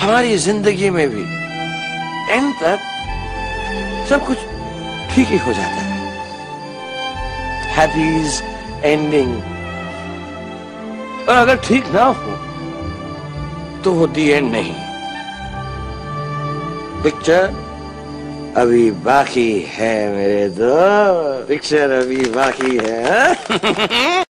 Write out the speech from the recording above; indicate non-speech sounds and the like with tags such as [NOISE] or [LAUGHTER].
हमारी ज़िंदगी में भी एंड तक सब कुछ ठीक ही हो जाता है। हैप्पीज एंडिंग और अगर ठीक ना हो तो होती एंड नहीं। पिक्चर अभी बाकी है मेरे दो पिक्चर अभी बाकी हाँ? [LAUGHS]